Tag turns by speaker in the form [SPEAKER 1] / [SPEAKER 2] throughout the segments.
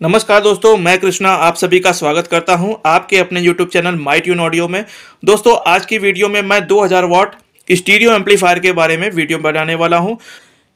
[SPEAKER 1] नमस्कार दोस्तों, मैं कृष्णा आप सभी का स्वागत करता हूँ आपके अपने YouTube channel My Tune Audio में। दोस्तों, आज की वीडियो में मैं 2000 वॉट स्टीरियो एम्पलीफायर के बारे में वीडियो बनाने वाला हूँ।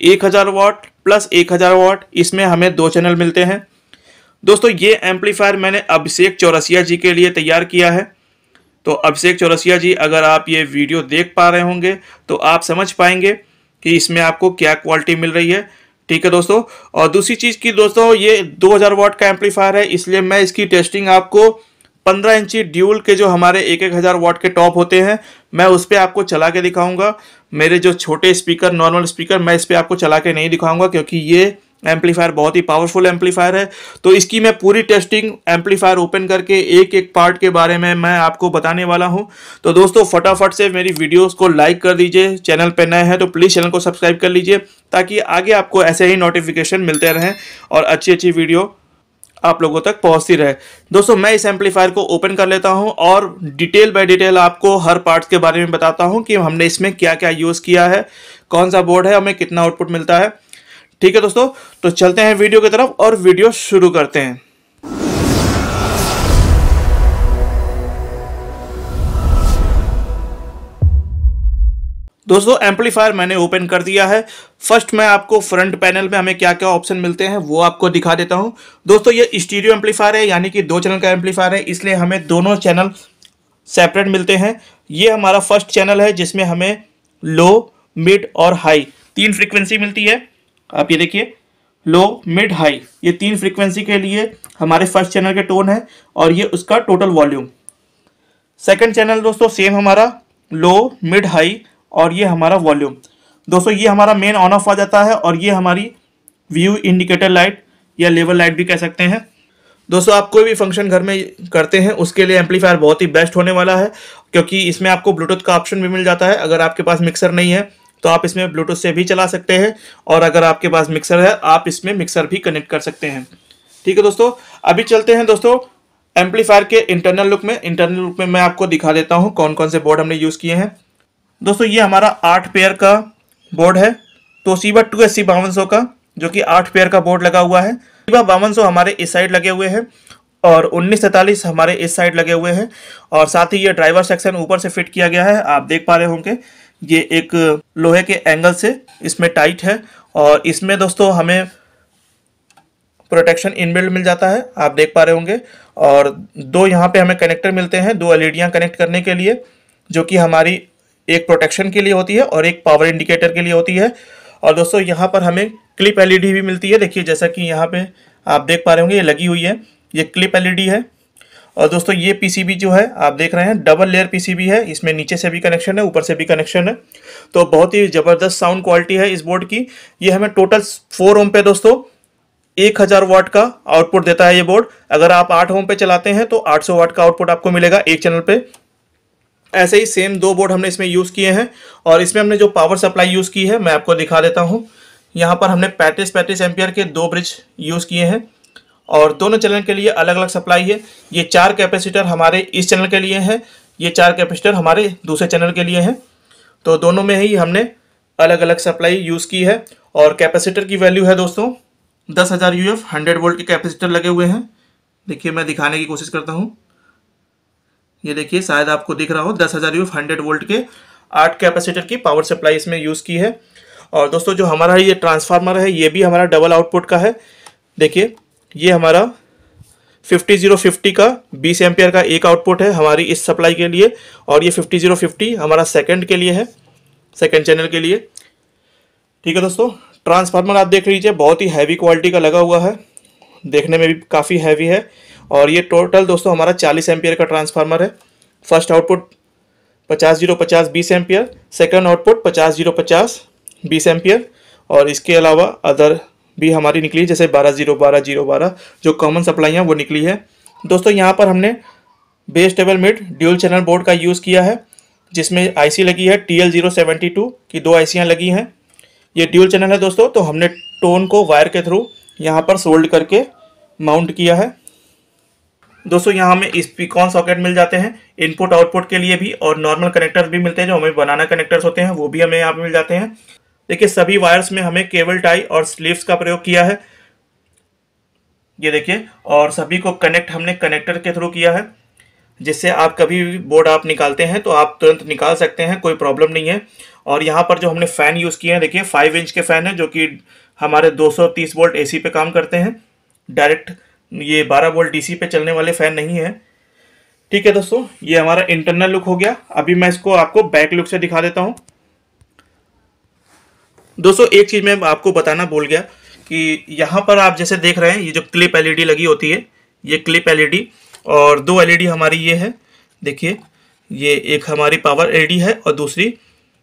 [SPEAKER 1] 1000 वाट प्लस 1000 वाट, इसमें हमें दो चैनल मिलते हैं। दोस्तों, ये एम्पलीफायर मैंने अभिषेक चौरसिया जी के लिए तैयार किया है। तो अभिषेक चौरसिया जी, अगर आप ये वीडियो देख पा रहे होंगे तो आप समझ पाएँगे कि इसमें आपको क्या क्वालिटी मिल रही है। ठीक है दोस्तों? और दूसरी चीज़ की, दोस्तों, ये 2000 वाट का एम्पलीफायर है, इसलिए मैं इसकी टेस्टिंग आपको 15 इंची ड्यूल के जो हमारे एक एक हज़ार वाट के टॉप होते हैं, मैं उस पर आपको चला के दिखाऊँगा। मेरे जो छोटे स्पीकर, नॉर्मल स्पीकर, मैं इस पर आपको चला के नहीं दिखाऊँगा क्योंकि ये एम्पलीफायर बहुत ही पावरफुल एम्पलीफायर है। तो इसकी मैं पूरी टेस्टिंग एम्पलीफायर ओपन करके एक एक पार्ट के बारे में मैं आपको बताने वाला हूँ। तो दोस्तों, फटाफट से मेरी वीडियोस को लाइक कर दीजिए। चैनल पर नए हैं तो प्लीज़ चैनल को सब्सक्राइब कर लीजिए ताकि आगे आपको ऐसे ही नोटिफिकेशन मिलते रहें और अच्छी अच्छी वीडियो आप लोगों तक पहुँचती रहे। दोस्तों, मैं इस एम्पलीफायर को ओपन कर लेता हूँ और डिटेल बाय डिटेल आपको हर पार्ट्स के बारे में बताता हूँ कि हमने इसमें क्या क्या यूज़ किया है, कौन सा बोर्ड है, हमें कितना आउटपुट मिलता है। ठीक है दोस्तों तो चलते हैं वीडियो की तरफ़ और वीडियो शुरू करते हैं। दोस्तों एम्पलीफायर मैंने ओपन कर दिया है। फ़र्स्ट मैं आपको फ्रंट पैनल में हमें क्या क्या ऑप्शन मिलते हैं, वो आपको दिखा देता हूँ। दोस्तों, ये स्टीरियो एम्पलीफायर है, यानी कि दो चैनल का एम्पलीफायर है, इसलिए हमें दोनों चैनल सेपरेट मिलते हैं। ये हमारा फ़र्स्ट चैनल है, जिसमें हमें लो मिड और हाई तीन फ्रीक्वेंसी मिलती है। आप ये देखिए लो मिड हाई ये तीन फ्रीक्वेंसी के लिए हमारे फ़र्स्ट चैनल के टोन है और ये उसका टोटल वॉल्यूम सेकंड चैनल दोस्तों सेम हमारा लो मिड हाई और ये हमारा वॉल्यूम दोस्तों, ये हमारा मेन ऑन ऑफ़ आ जाता है और ये हमारी व्यू इंडिकेटर लाइट या लेवल लाइट भी कह सकते हैं। दोस्तों, आप कोई भी फ़ंक्शन घर में करते हैं, उसके लिए एम्पलीफायर बहुत ही बेस्ट होने वाला है, क्योंकि इसमें आपको ब्लूटूथ का ऑप्शन भी मिल जाता है। अगर आपके पास मिक्सर नहीं है तो आप इसमें ब्लूटूथ से भी चला सकते हैं, और अगर आपके पास मिक्सर है, आप इसमें मिक्सर भी कनेक्ट कर सकते हैं। ठीक है दोस्तों, अभी चलते हैं दोस्तों एम्पलीफायर के इंटरनल लुक में। इंटरनल लुक में मैं आपको दिखा देता हूँ कौन कौन से बोर्ड हमने यूज़ किए हैं। दोस्तों, ये हमारा आठ पेयर का बोर्ड है तो सीबा टू एस सी बावन सौ का, जो कि आठ पेयर का बोर्ड लगा हुआ है। सीबा बावन सौ हमारे इस साइड लगे हुए हैं और उन्नीस सैंतालीस हमारे इस साइड लगे हुए हैं। और साथ ही ये ड्राइवर सेक्शन ऊपर से फिट किया गया है, आप देख पा रहे होंगे, ये एक लोहे के एंगल से इसमें टाइट है और इसमें दोस्तों हमें प्रोटेक्शन इनबिल्ड मिल जाता है, आप देख पा रहे होंगे। और दो यहाँ पे हमें कनेक्टर मिलते हैं, दो एलईडियाँ कनेक्ट करने के लिए, जो कि हमारी एक प्रोटेक्शन के लिए होती है और एक पावर इंडिकेटर के लिए होती है। और दोस्तों, यहाँ पर हमें क्लिप एलईडी भी मिलती है। देखिए, जैसा कि यहाँ पे आप देख पा रहे होंगे, ये लगी हुई है। ये क्लिप एलईडी है। और दोस्तों, ये पीसीबी जो है, आप देख रहे हैं डबल लेयर पीसीबी है। इसमें नीचे से भी कनेक्शन है, ऊपर से भी कनेक्शन है। तो बहुत ही ज़बरदस्त साउंड क्वालिटी है इस बोर्ड की। ये हमें टोटल फोर ओम पे दोस्तों, एक हज़ार वाट का आउटपुट देता है ये बोर्ड अगर आप आठ ओम पे चलाते हैं तो आठ सौ वाट का आउटपुट आपको मिलेगा एक चैनल पे। ऐसे ही सेम दो बोर्ड हमने इसमें यूज़ किए हैं और इसमें हमने जो पावर सप्लाई यूज़ की है, मैं आपको दिखा देता हूँ। यहाँ पर हमने पैंतीस पैंतीस एम्पियर के दो ब्रिज यूज़ किए हैं और दोनों चैनल के लिए अलग अलग सप्लाई है। ये चार कैपेसिटर हमारे इस चैनल के लिए हैं, ये चार कैपेसिटर हमारे दूसरे चैनल के लिए हैं। तो दोनों में ही हमने अलग अलग सप्लाई यूज़ की है और कैपेसिटर की वैल्यू है दोस्तों, दस हज़ार यू एफ़ हंड्रेड वोल्ट के कैपेसिटर लगे हुए हैं। देखिए, मैं दिखाने की कोशिश करता हूँ। ये देखिए, शायद आपको दिख रहा हो, दस हज़ार यू हंड्रेड वोल्ट के आठ कैपेसिटर की पावर सप्लाई इसमें यूज़ की है। और दोस्तों, जो हमारा ये ट्रांसफार्मर है, ये भी हमारा डबल आउटपुट का है। देखिए, ये हमारा फिफ्टी ज़ीरो फिफ्टी का, बीस एम्पियर का एक आउटपुट है हमारी इस सप्लाई के लिए। और ये फिफ्टी ज़ीरो फिफ्टी हमारा सेकंड के लिए है सेकंड चैनल के लिए। ठीक है दोस्तों ट्रांसफार्मर आप देख लीजिए, बहुत ही हैवी क्वालिटी का लगा हुआ है। देखने में भी काफ़ी हैवी है। और ये टोटल दोस्तों हमारा चालीस एम्पियर का ट्रांसफार्मर है। फ़र्स्ट आउटपुट पचास ज़ीरो पचास, बीस एम्पियर। सेकेंड आउटपुट पचास ज़ीरो पचास, बीस एम्पियर। और इसके अलावा अदर भी हमारी निकली जैसे बारह ज़ीरो बारह ज़ीरो बारह, जो कॉमन सप्लाई हैं, वो निकली है। दोस्तों यहाँ पर हमने bass treble mid dual channel board का यूज़ किया है, जिसमें आईसी लगी है T L zero seventy two की दो आईसियाँ लगी हैं। ये ड्यूल चैनल है दोस्तों तो हमने टोन को वायर के थ्रू यहाँ पर सोल्ड करके माउंट किया है। दोस्तों, यहाँ हमें स्पीकॉन सॉकेट मिल जाते हैं, इनपुट आउटपुट के लिए भी, और नॉर्मल कनेक्टर्स भी मिलते हैं, जो हमें बनाना कनेक्टर्स होते हैं, वो भी हमें यहाँ पे मिल जाते हैं। देखिए, सभी वायर्स में हमें केबल टाई और स्लीव्स का प्रयोग किया है। ये देखिए, और सभी को कनेक्ट, हमने कनेक्टर के थ्रू किया है, जिससे आप कभी भी बोर्ड आप निकालते हैं तो आप तुरंत निकाल सकते हैं, कोई प्रॉब्लम नहीं है। और यहाँ पर जो हमने फ़ैन यूज़ किए हैं, देखिए, फाइव इंच के फ़ैन है, जो कि हमारे 230 वोल्ट एसी पे काम करते हैं, डायरेक्ट ये 12 वोल्ट डीसी पे चलने वाले फ़ैन नहीं है। ठीक है दोस्तों, ये हमारा इंटरनल लुक हो गया। अभी मैं इसको आपको बैक लुक से दिखा देता हूँ। दोस्तों, एक चीज़ मैं आपको बताना भूल गया कि यहाँ पर आप जैसे देख रहे हैं, ये जो क्लिप एलईडी लगी होती है, ये क्लिप एलईडी और दो एलईडी हमारी ये है। देखिए, ये एक हमारी पावर एलईडी है और दूसरी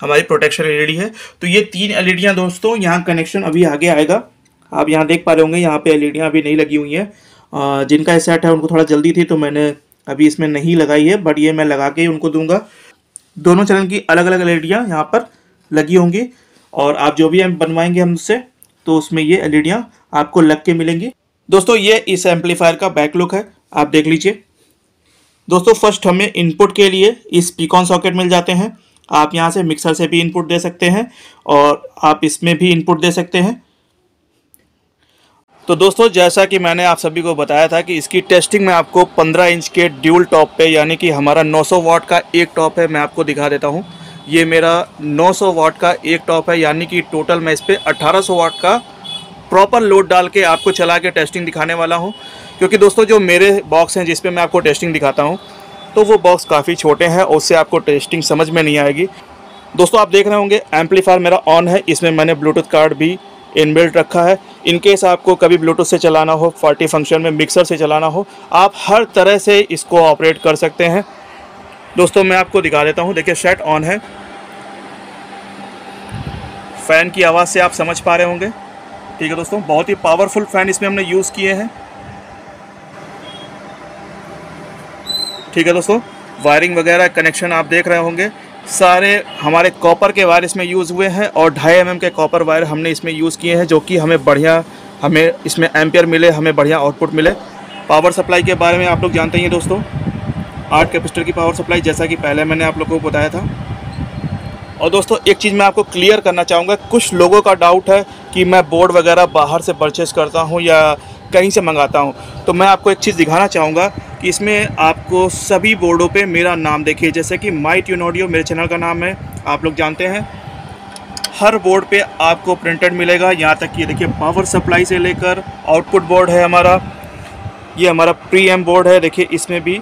[SPEAKER 1] हमारी प्रोटेक्शन एलईडी है। तो ये तीन एलईडियाँ दोस्तों, यहाँ कनेक्शन अभी आगे आएगा। आप यहाँ देख पा रहे होंगे, यहाँ पे एलईडियाँ अभी नहीं लगी हुई हैं। जिनका सेट है, उनको थोड़ा जल्दी थी तो मैंने अभी इसमें नहीं लगाई है बट ये मैं लगा के ही उनको दूँगा। दोनों चैनल की अलग अलग एलईडियाँ यहाँ पर लगी होंगी, और आप जो भी बनवाएँगे हमसे तो उसमें ये एलईडियाँ आपको लग के मिलेंगी। दोस्तों, ये इस एम्पलीफायर का बैक लुक है, आप देख लीजिए। दोस्तों, फ़र्स्ट हमें इनपुट के लिए इस पीकॉन सॉकेट मिल जाते हैं। आप यहाँ से मिक्सर से भी इनपुट दे सकते हैं, और आप इसमें भी इनपुट दे सकते हैं। तो दोस्तों, जैसा कि मैंने आप सभी को बताया था कि इसकी टेस्टिंग में आपको 15 इंच के ड्यूल टॉप पे, यानी कि हमारा 900 वाट का एक टॉप है, मैं आपको दिखा देता हूँ। ये मेरा 900 वाट का एक टॉप है, यानी कि टोटल मैं इस पर अठारह वाट का प्रॉपर लोड डाल के आपको चला के टेस्टिंग दिखाने वाला हूँ। क्योंकि दोस्तों, जो मेरे बॉक्स हैं जिसपे मैं आपको टेस्टिंग दिखाता हूँ तो वो बॉक्स काफ़ी छोटे हैं, उससे आपको टेस्टिंग समझ में नहीं आएगी। दोस्तों, आप देख रहे होंगे, एम्पलीफायर मेरा ऑन है, इसमें मैंने ब्लूटूथ कार्ड भी इनबिल्ट रखा है। इनकेस आपको कभी ब्लूटूथ से चलाना हो पार्टी फ़ंक्शन में मिक्सर से चलाना हो, आप हर तरह से इसको ऑपरेट कर सकते हैं। दोस्तों, मैं आपको दिखा देता हूँ। देखिए, शर्ट ऑन है। फ़ैन की आवाज़ से आप समझ पा रहे होंगे। ठीक है दोस्तों, बहुत ही पावरफुल फ़ैन इसमें हमने यूज़ किए हैं। ठीक है दोस्तों वायरिंग वगैरह कनेक्शन आप देख रहे होंगे। सारे हमारे कॉपर के वायर इसमें यूज़ हुए हैं और ढाई एम के कॉपर वायर हमने इसमें यूज़ किए हैं, जो कि हमें बढ़िया, हमें इसमें एम्पियर मिले, हमें बढ़िया आउटपुट मिले। पावर सप्लाई के बारे में आप लोग जानते हैं दोस्तों। आठ कैपेसिटर की पावर सप्लाई, जैसा कि पहले मैंने आप लोगों को बताया था। और दोस्तों, एक चीज़ मैं आपको क्लियर करना चाहूँगा। कुछ लोगों का डाउट है कि मैं बोर्ड वगैरह बाहर से परचेज़ करता हूँ या कहीं से मंगाता हूँ। तो मैं आपको एक चीज़ दिखाना चाहूँगा कि इसमें आपको सभी बोर्डों पे मेरा नाम देखिए, जैसे कि माई ट्यून ऑडियो मेरे चैनल का नाम है, आप लोग जानते हैं। हर बोर्ड पे आपको प्रिंटेड मिलेगा। यहाँ तक कि देखिए पावर सप्लाई से लेकर आउटपुट बोर्ड है हमारा। ये हमारा प्री एम बोर्ड है, देखिए, इसमें भी।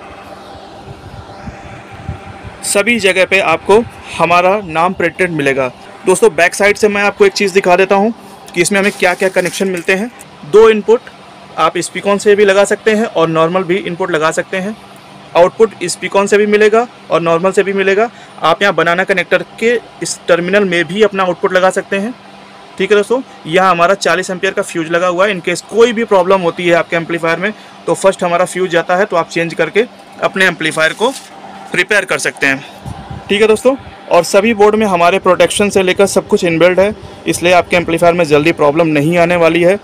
[SPEAKER 1] सभी जगह पे आपको हमारा नाम प्रिंटेड मिलेगा। दोस्तों बैक साइड से मैं आपको एक चीज़ दिखा देता हूँ कि इसमें हमें क्या क्या कनेक्शन मिलते हैं। दो इनपुट आप स्पीकॉन से भी लगा सकते हैं और नॉर्मल भी इनपुट लगा सकते हैं। आउटपुट स्पीकॉन से भी मिलेगा और नॉर्मल से भी मिलेगा। आप यहाँ बनाना कनेक्टर के इस टर्मिनल में भी अपना आउटपुट लगा सकते हैं। ठीक है दोस्तों, यहाँ हमारा 40 एम्पियर का फ्यूज लगा हुआ है। इनकेस कोई भी प्रॉब्लम होती है आपके एम्पलीफायर में तो फ़र्स्ट हमारा फ्यूज जाता है तो आप चेंज करके अपने एम्पलीफायर को प्रिपेयर कर सकते हैं। ठीक है दोस्तों, और सभी बोर्ड में हमारे प्रोटेक्शन से लेकर सब कुछ इनबिल्ड है, इसलिए आपके एम्पलीफायर में जल्दी प्रॉब्लम नहीं आने वाली है।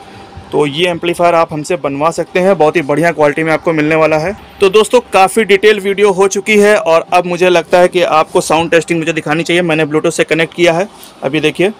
[SPEAKER 1] तो ये एम्पलीफायर आप हमसे बनवा सकते हैं। बहुत ही बढ़िया क्वालिटी में आपको मिलने वाला है। तो दोस्तों, काफ़ी डिटेल वीडियो हो चुकी है और अब मुझे लगता है कि आपको साउंड टेस्टिंग मुझे दिखानी चाहिए। मैंने ब्लूटूथ से कनेक्ट किया है। अभी देखिए।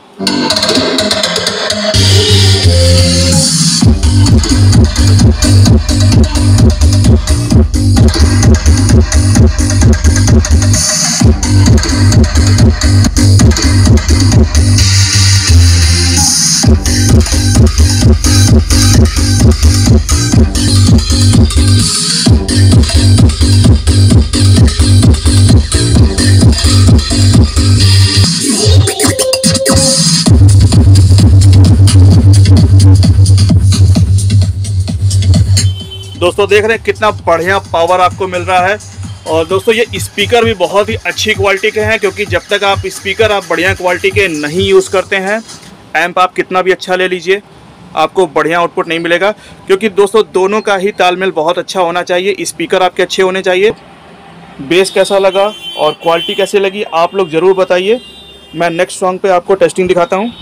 [SPEAKER 1] दोस्तों देख रहे हैं कितना बढ़िया पावर आपको मिल रहा है। और दोस्तों ये स्पीकर भी बहुत ही अच्छी क्वालिटी के हैं, क्योंकि जब तक आप स्पीकर आप बढ़िया क्वालिटी के नहीं यूज़ करते हैं एम्प आप कितना भी अच्छा ले लीजिए, आपको बढ़िया आउटपुट नहीं मिलेगा। क्योंकि दोस्तों दोनों का ही तालमेल बहुत अच्छा होना चाहिए स्पीकर आपके अच्छे होने चाहिए। बेस कैसा लगा और क्वालिटी कैसी लगी, आप लोग ज़रूर बताइए। मैं नेक्स्ट सॉन्ग पे आपको टेस्टिंग दिखाता हूँ।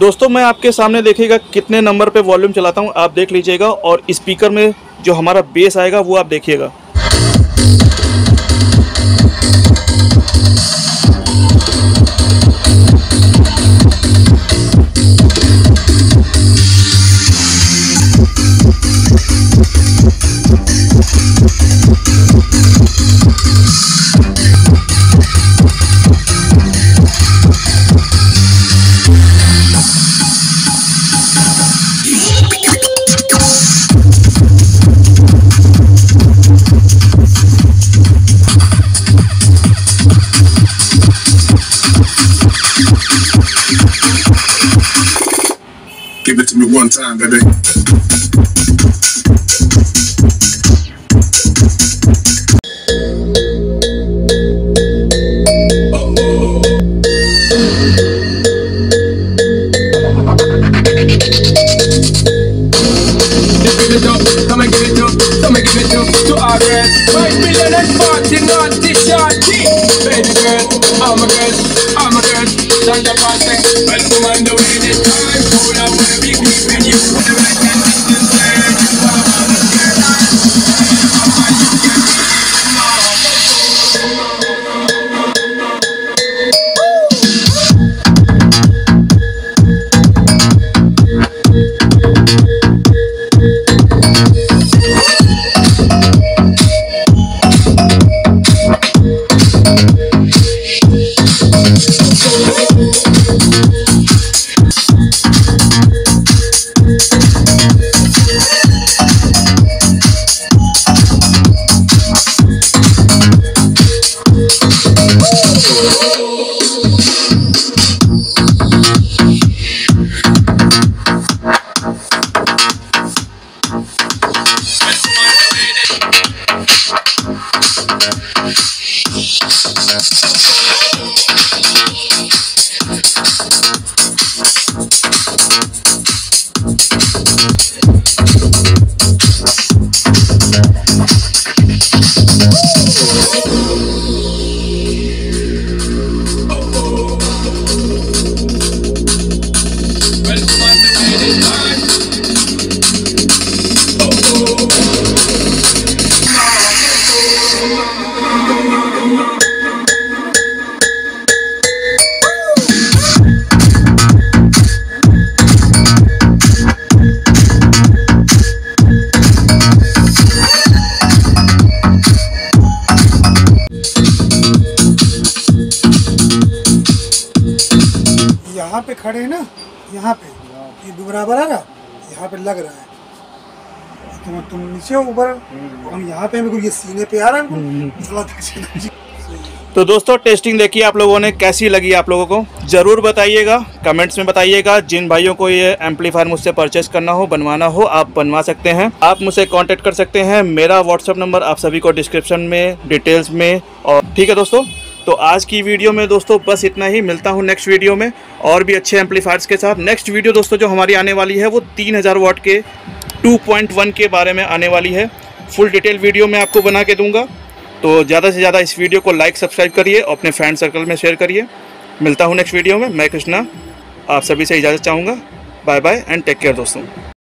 [SPEAKER 1] दोस्तों, मैं आपके सामने देखेगा कितने नंबर पे वॉल्यूम चलाता हूँ। आप देख लीजिएगा और स्पीकर में जो हमारा बेस आएगा, वो आप देखिएगा।
[SPEAKER 2] Me one time, baby.
[SPEAKER 3] It's on the process. Welcome on the way this time. Cool, I wanna be keeping you. Whatever I can, this. Ready for my minute,
[SPEAKER 4] यहाँ पे खड़े हैं ना यहाँ पे। ये भी बराबर आ रहा यहाँ पे लग रहा है। तुम तुम नीचे ऊपर। हम यहाँ पे बिल्कुल ये सीने पे आ रहा है दीजिए।
[SPEAKER 1] तो दोस्तों टेस्टिंग देखी आप लोगों ने कैसी लगी आप लोगों को? ज़रूर बताइएगा कमेंट्स में बताइएगा। जिन भाइयों को ये एम्पलीफायर मुझसे परचेस करना हो बनवाना हो आप बनवा सकते हैं। आप मुझसे कांटेक्ट कर सकते हैं। मेरा व्हाट्सअप नंबर आप सभी को डिस्क्रिप्शन में डिटेल्स में और ठीक है दोस्तों? तो आज की वीडियो में दोस्तों बस इतना ही। मिलता हूँ नेक्स्ट वीडियो में। और भी अच्छे एम्पलीफायर्स के साथ। नेक्स्ट वीडियो दोस्तों जो हमारी आने वाली है, वो तीन हज़ार वाट के 2.1 के बारे में आने वाली है। फुल डिटेल वीडियो मैं आपको बना के दूँगा। तो ज़्यादा से ज़्यादा इस वीडियो को लाइक सब्सक्राइब करिए। और अपने फ्रेंड सर्कल में शेयर करिए। मिलता हूँ नेक्स्ट वीडियो में। मैं कृष्णा, आप सभी से इजाज़त चाहूँगा। Bye bye and take care दोस्तों।